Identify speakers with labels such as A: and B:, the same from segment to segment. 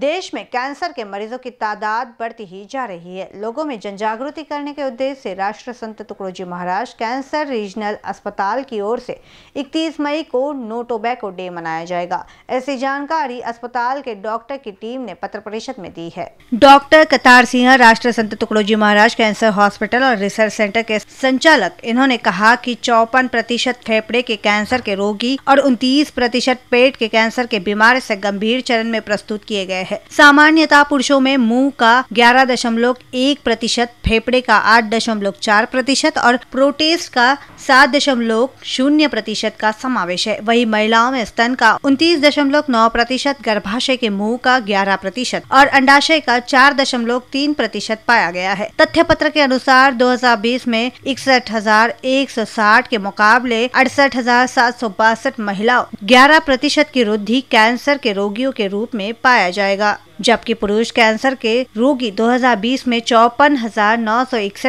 A: देश में कैंसर के मरीजों की तादाद बढ़ती ही जा रही है। लोगों में जन जागृति करने के उद्देश्य से राष्ट्र संत तुकडोजी महाराज कैंसर रीजनल अस्पताल की ओर से 31 मई को नो टोबैको डे मनाया जाएगा। ऐसी जानकारी अस्पताल के डॉक्टर की टीम ने पत्र परिषद में दी है। डॉक्टर कतार सिंह, राष्ट्र संत तुकडोजी महाराज कैंसर हॉस्पिटल और रिसर्च सेंटर के संचालक, इन्होंने कहा की चौपन प्रतिशत फेफड़े के कैंसर के रोगी और उनतीस प्रतिशत पेट के कैंसर के बीमार ऐसी गंभीर चरण में प्रस्तुत किए गए है। सामान्यता पुरुषों में मुँह का ग्यारह दशमलव एक प्रतिशत, फेफड़े का आठ दशमलव चार प्रतिशत और प्रोटेस्ट का सात दशमलव शून्य प्रतिशत का समावेश है। वही महिलाओं में स्तन का उनतीस दशमलव नौ प्रतिशत, गर्भाशय के मुँह का ग्यारह प्रतिशत और अंडाशय का चार दशमलव तीन प्रतिशत पाया गया है। तथ्य पत्र के अनुसार 2020 में इकसठ हज़ार एक सौ साठ के मुकाबले अड़सठ हज़ार सात सौ बासठ महिलाओं ग्यारह प्रतिशत की वृद्धि कैंसर के रोगियों के रूप में पाया जाएगा। जाएगा जबकि पुरुष कैंसर के रोगी 2020 में चौपन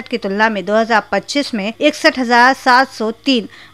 A: की तुलना में 2025 में इकसठ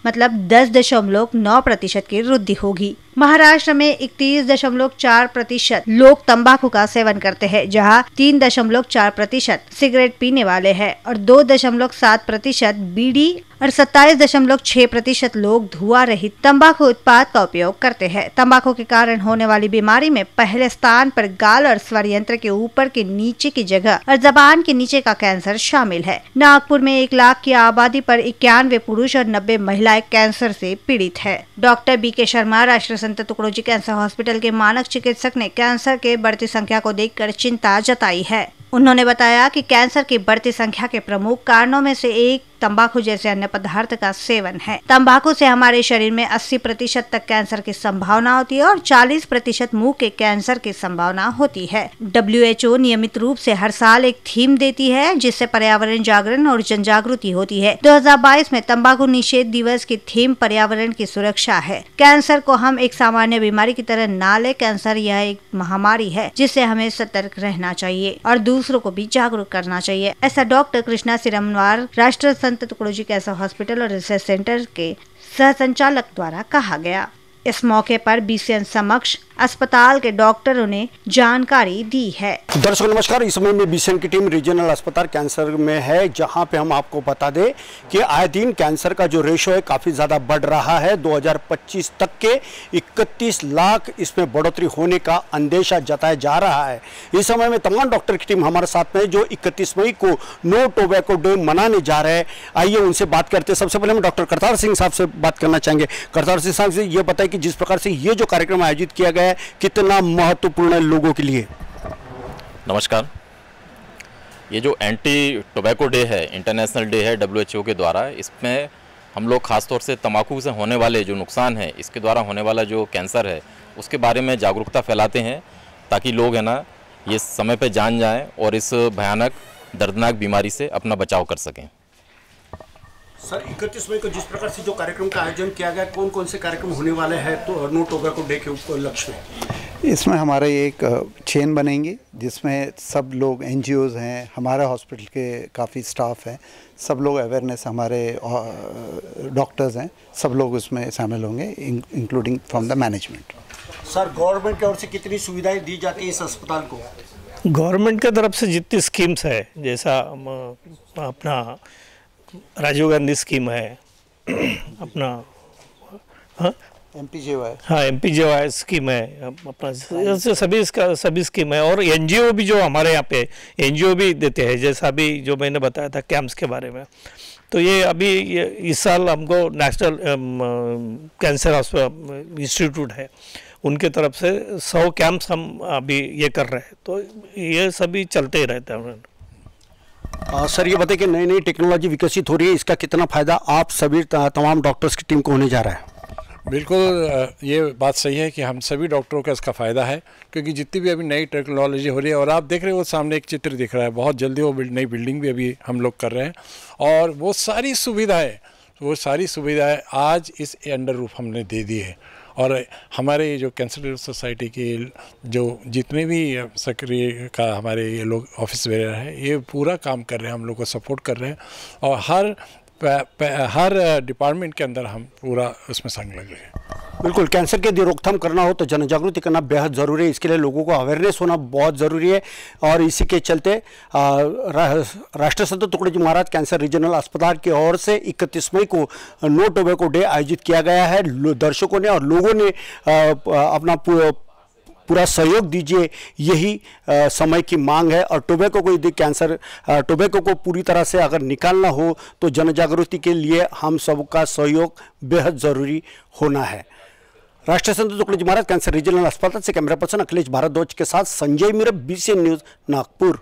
A: मतलब दस दशमलव नौ प्रतिशत की वृद्धि होगी। महाराष्ट्र में इकतीस दशमलव चार प्रतिशत लोग तंबाकू का सेवन करते हैं, जहाँ तीन दशमलव चार प्रतिशत सिगरेट पीने वाले हैं और दो दशमलव सात प्रतिशत बीड़ी और सत्ताईस दशमलव छह प्रतिशत लोग धुआँ रहित तंबाकू उत्पाद का उपयोग करते हैं। तंबाकू के कारण होने वाली बीमारी में पहले स्थान पर गाल और स्वर यंत्र के ऊपर के नीचे की जगह और जबान के नीचे का कैंसर शामिल है। नागपुर में एक लाख की आबादी पर इक्यानवे पुरुष और नब्बे महिलाएँ कैंसर से पीड़ित है। डॉक्टर बी के शर्मा, राष्ट्रीय संत टुकड़ोजी कैंसर हॉस्पिटल के मानक चिकित्सक ने कैंसर के बढ़ती संख्या को देखकर चिंता जताई है। उन्होंने बताया कि कैंसर की बढ़ती संख्या के प्रमुख कारणों में से एक तंबाकू जैसे अन्य पदार्थ का सेवन है। तंबाकू से हमारे शरीर में 80 प्रतिशत तक कैंसर की संभावना होती है और 40 प्रतिशत मुँह के कैंसर की संभावना होती है। डब्ल्यूएचओ नियमित रूप से हर साल एक थीम देती है, जिससे पर्यावरण जागरण और जन जागृति होती है। 2022 में तंबाकू निषेध दिवस की थीम पर्यावरण की सुरक्षा है। कैंसर को हम एक सामान्य बीमारी की तरह न ले, कैंसर यह एक महामारी है, जिससे हमें सतर्क रहना चाहिए और दूसरों को भी जागरूक करना चाहिए। ऐसा डॉक्टर कृष्णा सिरमवार राष्ट्र संत तुकडोजी कैसा हॉस्पिटल और रिसर्च सेंटर के सह संचालक द्वारा कहा गया। इस मौके पर बीसीएन समक्ष अस्पताल के डॉक्टरों ने जानकारी दी है।
B: दर्शक, नमस्कार। इस समय में बीसीएन की टीम रीजनल अस्पताल कैंसर में है, जहाँ पे हम आपको बता दें कि आए दिन कैंसर का जो रेशो है काफ़ी ज़्यादा बढ़ रहा है। 2025 तक के 31 लाख इसमें बढ़ोतरी होने का अंदेशा जताया जा रहा है। इस समय में तमाम डॉक्टर की टीम हमारे साथ में जो इकतीस मई को नो टोबैको डे मनाने जा रहे हैं। आइए उनसे बात करते सबसे पहले हम डॉक्टर करतार सिंह साहब से बात करना चाहेंगे। करतार सिंह साहब से ये बताए जिस प्रकार से ये जो कार्यक्रम आयोजित किया गया है, कितना महत्वपूर्ण है लोगों के लिए?
C: नमस्कार। ये जो एंटी टोबैको डे है इंटरनेशनल डे है डब्ल्यूएचओ के द्वारा, इसमें हम लोग ख़ासतौर से तंबाकू से होने वाले जो नुकसान है, इसके द्वारा होने वाला जो कैंसर है, उसके बारे में जागरूकता फैलाते हैं, ताकि लोग है ना, ये समय पे जान जाएँ और इस भयानक, दर्दनाक बीमारी से अपना बचाव कर सकें।
B: सर इकतीस मई को जिस प्रकार से जो कार्यक्रम का आयोजन किया गया कौन कौन से कार्यक्रम होने वाले हैं तो नो टोबैको डे के ऊपर लक्ष्य
D: इसमें हमारे एक चेन बनेंगे जिसमें सब लोग एन हैं हमारे हॉस्पिटल के काफ़ी स्टाफ हैं सब लोग अवेयरनेस हमारे डॉक्टर्स हैं सब लोग उसमें शामिल होंगे including from the management.
B: Sir government की ओर से कितनी सुविधाएँ दी जाती है इस अस्पताल को?
E: गवर्नमेंट की तरफ़ से जितनी स्कीम्स है जैसा अपना राजीव गांधी स्कीम है। अपना
D: हाँ? एम पी जे वाई
E: हाँ एम पी स्कीम है। अपना सभी इसका सभी स्कीम है। और एन जी ओ भी जो हमारे यहाँ पे एन जी ओ भी देते हैं जैसा अभी जो मैंने बताया था कैंप्स के बारे में। तो ये अभी ये इस साल हमको नेशनल कैंसर इंस्टीट्यूट है। उनके तरफ़ से सौ कैंप्स हम अभी ये कर रहे हैं। तो ये सभी चलते ही रहते हैं।
B: आ, सर ये बताइए कि नई नई टेक्नोलॉजी विकसित हो रही है इसका कितना फ़ायदा आप सभी तमाम डॉक्टर्स की टीम को होने जा रहा है?
F: बिल्कुल ये बात सही है कि हम सभी डॉक्टरों का इसका फ़ायदा है क्योंकि जितनी भी अभी नई टेक्नोलॉजी हो रही है और आप देख रहे हो सामने एक चित्र दिख रहा है बहुत जल्दी वो नई बिल्डिंग भी अभी हम लोग कर रहे हैं और वो सारी सुविधाएँ वो सारी सुविधाएँ आज इस अंडर रूफ हमने दे दी है। और हमारे जो कैंसर सोसाइटी के जो जितने भी सक्रिय का हमारे ये लोग ऑफ़िस वगैरह है, ये पूरा काम कर रहे हैं, हम लोग को सपोर्ट कर रहे हैं और हर प- प- हर डिपार्टमेंट के अंदर हम पूरा उसमें संग लग रहे हैं।
B: बिल्कुल कैंसर के यदि रोकथाम करना हो तो जन जागृति करना बेहद ज़रूरी है। इसके लिए लोगों को अवेयरनेस होना बहुत ज़रूरी है और इसी के चलते आ, रा, राष्ट्रीय संत टुकड़े जी महाराज कैंसर रीजनल अस्पताल की ओर से 31 मई को नो टोबैको डे आयोजित किया गया है। दर्शकों ने और लोगों ने आ, अपना पूरा सहयोग दीजिए यही अ, समय की मांग है। और टोबैको को यदि कैंसर टोबैको को पूरी तरह से अगर निकालना हो तो जन जागृति के लिए हम सबका सहयोग बेहद ज़रूरी होना है। राष्ट्रीय संत तुकडोजी महाराज कैंसर रीजनल अस्पताल से कैमरा पर्सन अखिलेश भारद्वाज के साथ संजय मीर बीसी न्यूज़ नागपुर।